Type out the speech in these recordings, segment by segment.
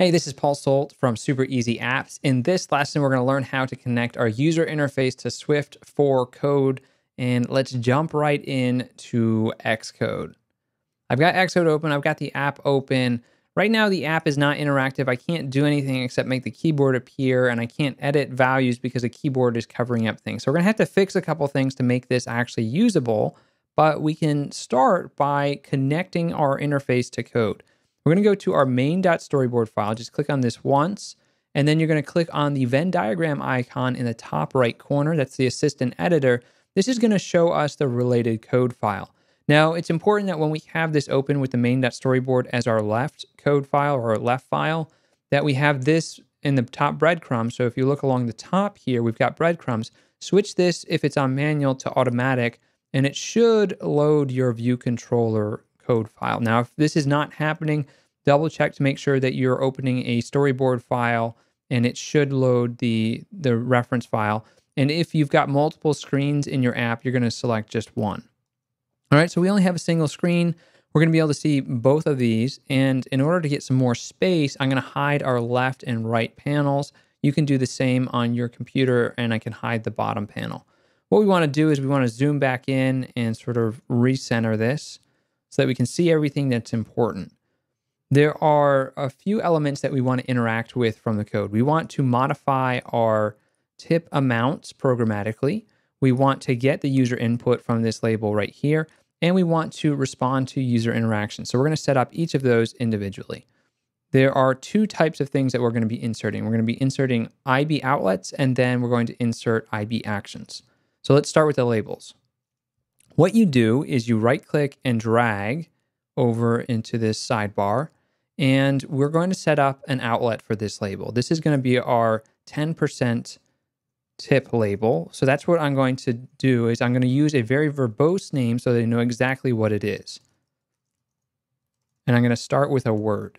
Hey, this is Paul Solt from Super Easy Apps. In this lesson, we're going to learn how to connect our user interface to Swift 4 code. And let's jump right in to Xcode. I've got Xcode open, I've got the app open. Right now, the app is not interactive. I can't do anything except make the keyboard appear, and I can't edit values because the keyboard is covering up things. So, we're going to have to fix a couple things to make this actually usable, but we can start by connecting our interface to code. We're going to go to our main.storyboard file. Just click on this once, and then you're going to click on the Venn diagram icon in the top right corner. That's the assistant editor. This is going to show us the related code file. Now, it's important that when we have this open with the main.storyboard as our left code file or our left file, that we have this in the top breadcrumb. So if you look along the top here, we've got breadcrumbs. Switch this if it's on manual to automatic, and it should load your view controller code file. Now, if this is not happening, double check to make sure that you're opening a storyboard file and it should load the, the reference file. And if you've got multiple screens in your app, you're going to select just one. All right, so we only have a single screen. We're going to be able to see both of these. And in order to get some more space, I'm going to hide our left and right panels. You can do the same on your computer, and I can hide the bottom panel. What we want to do is we want to zoom back in and sort of recenter this so that we can see everything that's important. There are a few elements that we want to interact with from the code. We want to modify our tip amounts programmatically. We want to get the user input from this label right here, and we want to respond to user interaction. So we're going to set up each of those individually. There are two types of things that we're going to be inserting. We're going to be inserting IB outlets, and then we're going to insert IB actions. So let's start with the labels. What you do is you right click and drag over into this sidebar, and we're going to set up an outlet for this label. This is going to be our 10% tip label. So that's what I'm going to do is I'm going to use a very verbose name so they know exactly what it is. And I'm going to start with a word.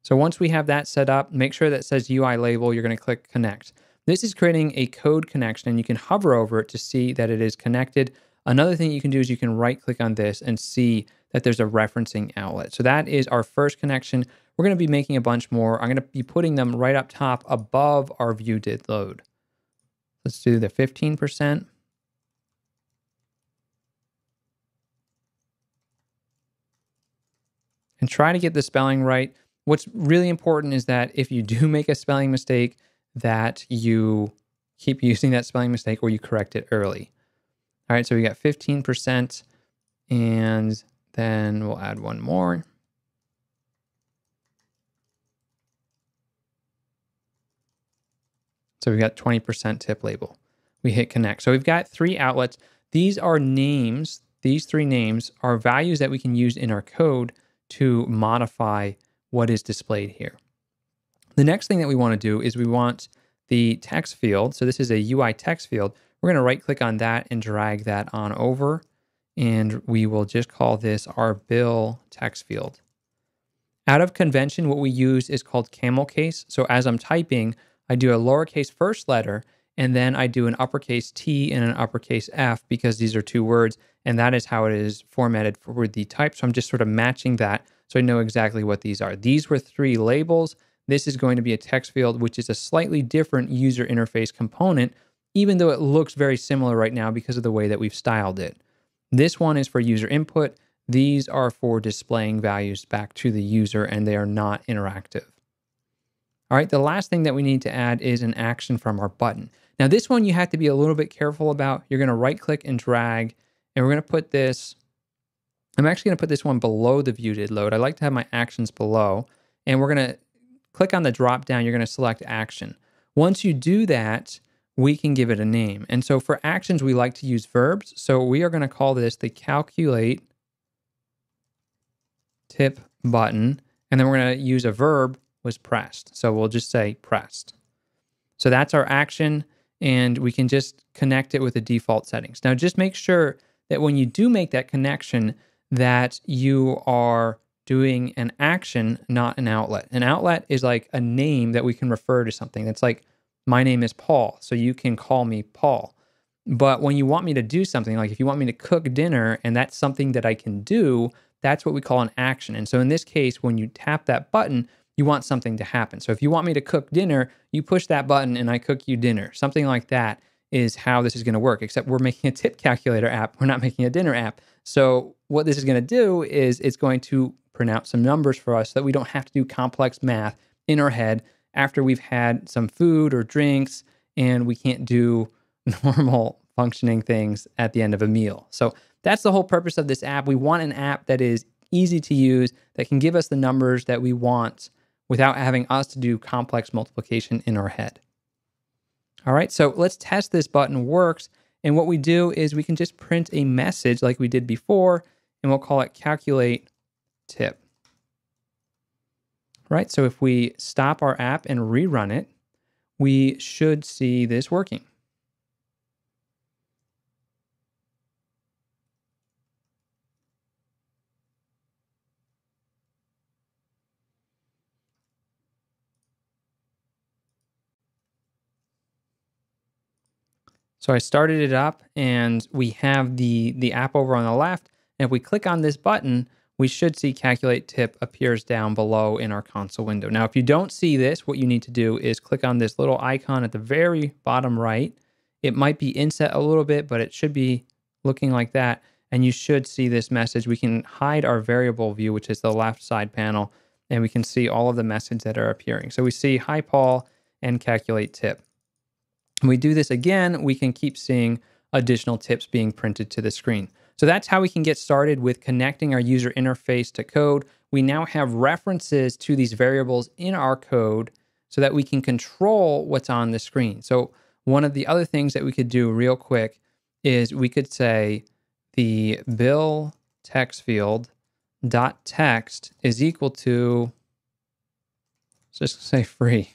So once we have that set up, make sure that says UI label, you're going to click connect. This is creating a code connection and you can hover over it to see that it is connected. Another thing you can do is you can right click on this and see that there's a referencing outlet. So that is our first connection. We're going to be making a bunch more. I'm going to be putting them right up top above our view did load. Let's do the 15%. And try to get the spelling right. What's really important is that if you do make a spelling mistake, that you keep using that spelling mistake or you correct it early. All right, so we got 15%, and then we'll add one more. So we've got 20% tip label. We hit connect. So we've got three outlets. These are names. These three names are values that we can use in our code to modify what is displayed here. The next thing that we want to do is we want the text field. So this is a UI text field. We're going to right click on that and drag that on over. And we will just call this our bill text field. Out of convention, what we use is called camel case. So as I'm typing, I do a lowercase first letter, and then I do an uppercase T and an uppercase F because these are two words, and that is how it is formatted for the type. So I'm just sort of matching that so I know exactly what these are. These were three labels. This is going to be a text field, which is a slightly different user interface component, even though it looks very similar right now because of the way that we've styled it. This one is for user input. These are for displaying values back to the user, and they are not interactive. All right, the last thing that we need to add is an action from our button. Now, this one you have to be a little bit careful about. You're going to right click and drag, and we're going to put this. I'm actually going to put this one below the view did load. I like to have my actions below, and we're going to click on the drop down, you're going to select action. Once you do that, we can give it a name. And so for actions, we like to use verbs. So we are going to call this the calculate tip button. And then we're going to use a verb was pressed. So we'll just say pressed. So that's our action. And we can just connect it with the default settings. Now, just make sure that when you do make that connection, that you are doing an action, not an outlet. An outlet is like a name that we can refer to something. That's like, my name is Paul, so you can call me Paul. But when you want me to do something, like if you want me to cook dinner and that's something that I can do, that's what we call an action. And so in this case, when you tap that button, you want something to happen. So if you want me to cook dinner, you push that button and I cook you dinner. Something like that is how this is going to work, except we're making a tip calculator app. We're not making a dinner app. So what this is going to do is it's going to print out some numbers for us so that we don't have to do complex math in our head after we've had some food or drinks and we can't do normal functioning things at the end of a meal. So that's the whole purpose of this app. We want an app that is easy to use, that can give us the numbers that we want without having us to do complex multiplication in our head. All right, so let's test this button works. And what we do is we can just print a message like we did before, and we'll call it calculate tip. Right, so if we stop our app and rerun it, we should see this working. So I started it up and we have the, the app over on the left. And if we click on this button, we should see calculate tip appears down below in our console window. Now, if you don't see this, what you need to do is click on this little icon at the very bottom right. It might be inset a little bit, but it should be looking like that. And you should see this message. We can hide our variable view, which is the left side panel, and we can see all of the messages that are appearing. So we see hi Paul and calculate tip we do this again, we can keep seeing additional tips being printed to the screen. So that's how we can get started with connecting our user interface to code. We now have references to these variables in our code so that we can control what's on the screen. So one of the other things that we could do real quick is we could say the bill text field dot text is equal to let's just say free.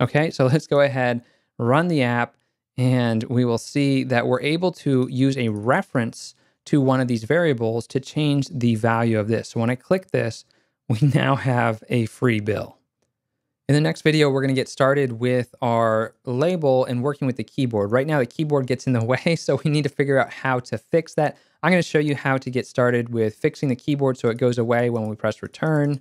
Okay, so let's go ahead run the app, and we will see that we're able to use a reference to one of these variables to change the value of this. So when I click this, we now have a free bill. In the next video, we're going to get started with our label and working with the keyboard. Right now, the keyboard gets in the way, so we need to figure out how to fix that. I'm going to show you how to get started with fixing the keyboard so it goes away when we press return,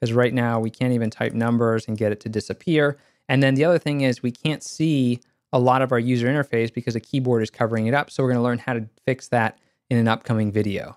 because right now we can't even type numbers and get it to disappear. And then the other thing is we can't see a lot of our user interface because the keyboard is covering it up. So we're going to learn how to fix that in an upcoming video.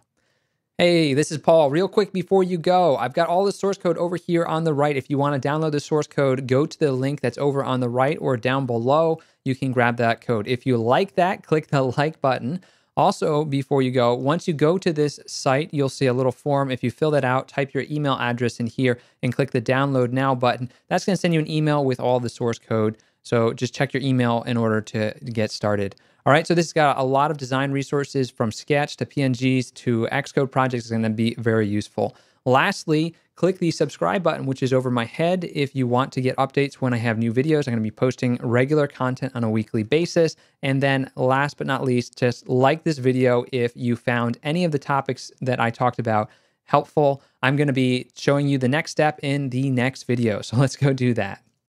Hey, this is Paul. Real quick before you go, I've got all the source code over here on the right. If you want to download the source code, go to the link that's over on the right or down below. You can grab that code. If you like that, click the like button. Also, before you go, once you go to this site, you'll see a little form. If you fill that out, type your email address in here and click the download now button. That's going to send you an email with all the source code. So just check your email in order to get started. All right, so this has got a lot of design resources from Sketch to PNGs to Xcode projects is going to be very useful. Lastly, click the subscribe button, which is over my head if you want to get updates when I have new videos. I'm going to be posting regular content on a weekly basis. And then last but not least, just like this video if you found any of the topics that I talked about helpful. I'm going to be showing you the next step in the next video. So let's go do that.